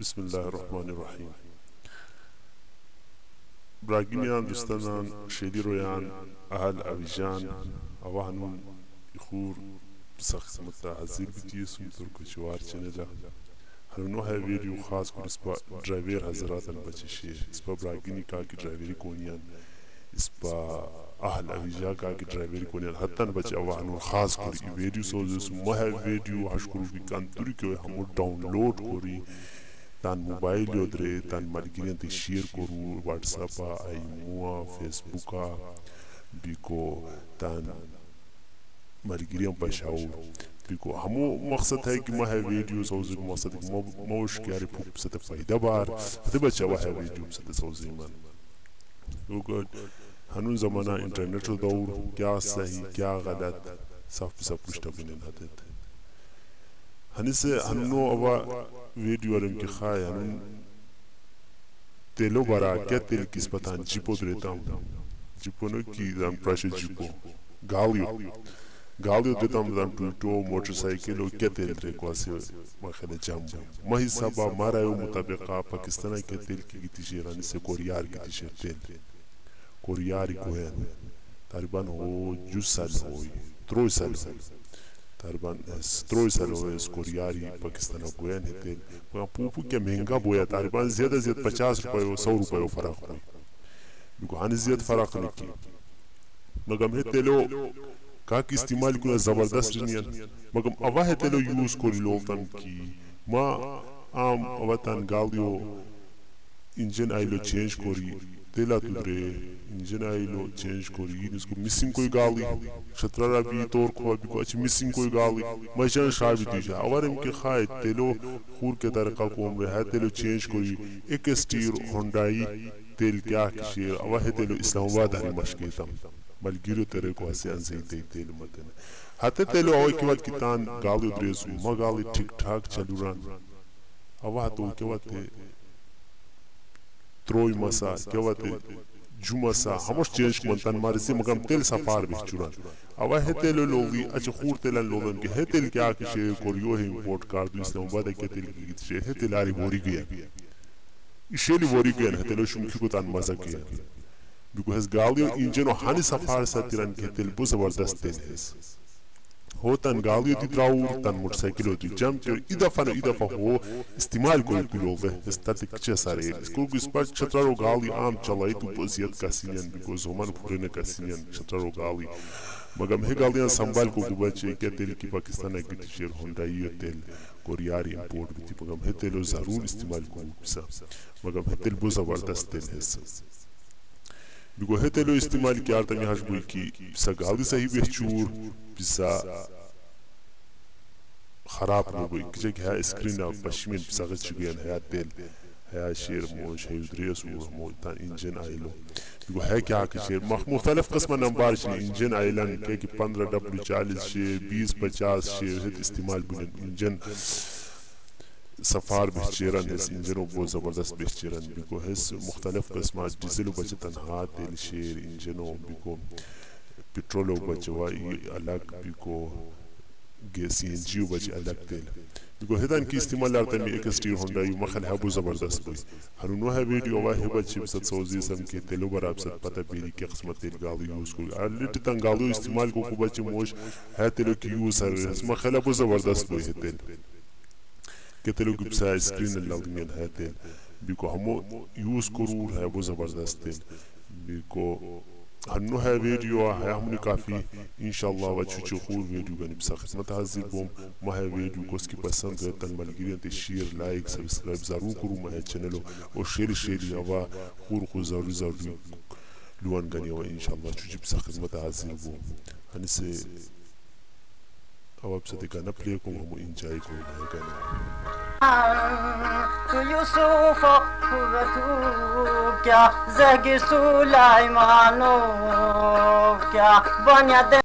بسم الله الرحمن الرحیم براگینیان دوستانان، شیدی رویان، اهل اویجان اوهنون اخور سخت متحذر بیتیسون ترکو چوار چنجا. هنو ہے ویڈیو خاص کر اس پا ڈرائیور حضرات بچے شیئ اس پا براگینی کا کی ڈرائیوری کونیان. اس پا اهل اویجا کا کی ڈرائیوری کونیان. حتی بچے اوهنون خاص کر ویڈیو سوزس مہ ویڈیو ہشکرو بھی کانتوری کہ ہمو ڈاؤن لوڈ کوری. تن موبایل یو درې تن ملګری ته شیر کورو واتس اپ ایمو فیسبوک بیکو تن ملګری په شاو بیکو همو مقصد ہے کہ ما ہے ویڈیوز او زگ مقصد ما موش کیاری پوپ سے فائدہ بار تے بچا ہے ویڈیوز سے سوزی من او گڈ ہنون زمانہ انٹرنیٹ دور کیا صحیح کیا غلط سب سب کچھ تبین نہ دیتے۔ ہتے هنسه هنو أبا فيديو رم كي خاي هنو تلو برا كتل كيس بتان جيبو دريتام جيبو نو كي دان براشي جيبو غاليو غاليو دريتام دان تويتو موتورسايكل و كتل دري كواسي ما خلي جامبو ما هي سبا مارا يو مطابقا باكستان كتل كي تيجير هنسه كوريار كي تيجير تل كورياري كوهن تقريبا هو جوز سال هو تروي سال تقریباً ستروی سالو اس کوریاری پاکستان گوین هتل مگر پوپو که مهنگا بویا تقریبا زیاد زیاد پچاس روپے و سو روپے و فرق ہوئی بگو ہانی زیاد فرق نکی مگر هتلو کاک استعمال کنه زبردست رنین مگر اوا هتلو یوز کوری لولتن کی ما عام اوتان گالیو انجن آئیلو چینج کوری تیلا تدرے انجن آئیلو چینج کوری اس کو مسنگ کوئی گالی شطرارا بھی طور کو بھی کو اچھی مسنگ کوئی گالی مجھان شاہ بھی اور ان کے خواہ تیلو خور کے طرقہ کو عمر ہے تیلو چینج کوری ایک اسٹیر ہونڈائی تیل کیا کشیر اوہ تیلو اسلام آباد ہری مشکیتا ملگیرو تیرے کو ہسی انزی تی تیل مدن حتی تیلو اوہ کی وقت کتان گالی دریسو ما گالی ٹھیک ٹھاک چلو ران اوہ تو کی وقت تروی مسا کیوات جمسا همش چینج کن تن مارسی مگم تل سفار بیش چوران اوا هتل لوگی اچ خور تل لوگن که هتل کیا کشه کوریو ہے امپورٹ کار دو اسلام آباد کے تل کی گیت شه هتل آری بوری گیا. ایشلی بوری گیا هتل شوم کی کو تن مزا کیا. بگو ہز گالیو انجنو ہانی سفار ساتیران که تل بو زبردست تل ہے. هو تن گالیو دی دراور تن موترسایکلو دی جم کر ای دفعہ دفعه ای دفعه هو استعمال کوي کلوه استاتیک چه ساره اسکو کو سپاچ چترارو گالی عام چلای تو بزیت کاسینیان بیکو زمان پورنه کاسینیان چترارو گالی مگم هی گالیان سنبال کو کو بچه که تل کی پاکستان اگه تشیر هوندای تل کوریاری امپورت بیتی مگم هی تلو ضرور استعمال کو بسا مگم هی تل بو زبردست تل هست بگو هتلو استعمال کی آرتا می هشبوی کی بسا گالی صحیح بهچور بسا خراب نبوی کجا که ها اسکرین او پشمین بسا غد چگوین ها دل ها شیر موش ها یدریس و مو تان انجن آئیلو بگو ها کیا که شیر مختلف قسم نمبار شنی انجن آئیلن که که پندرہ ڈبلو چالیس شیر بیس پچاس شیر هت استعمال بلن انجن سفار بهچیرن هست انجنو بو زبردست بهچیرن بیکو هست مختلف قسمات دیزلو بچه تنها تیل شیر انجنو بیکو پترولو بچه وائی الگ بیکو سی این جیو بچه الگ تیل بیکو هدان کی استعمال لارتا می ایک سٹیر ہونڈا یو مخل ہے بو زبردست بوی. ہنو ہے ویڈیو وا ہے بچه بسد سوزی سم کے تیلو براب سد پتہ بیری کی قسمت تیل گالو یوز کو ارلیٹ تن گالو استعمال کو کو بچه موش ہے تیلو کی یوز سر مخل ہے بو زبردست بوی تیل که تلو گبسا اسکرین اللوگنین ہے تیل بیکو ہمو یوز کرور ہے، وہ زبردست تیل بیکو ہنو ہے ویڈیو ہے ہمنی کافی انشاءاللہ وچو چو خور ویڈیو گنی بسا خدمت حاضر بوم۔ ما ہے ویڈیو کو اس کی پسند ہے، تن ملگیرین تے شیر لائک سبسکرائب ضرور کرو۔ ما ہے چینلو اور شیر شیر ہوا خور خور ضرور ضرور لوان گنی و انشاءاللہ چو چو بسا خدمت حاضر بوم۔ ہنی سے او اب صدقہ نہ پلے کو ہم انجوائے کو نہ